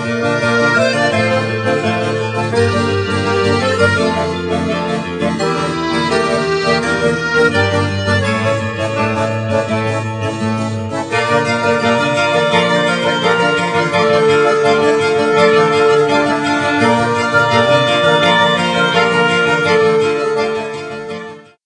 Música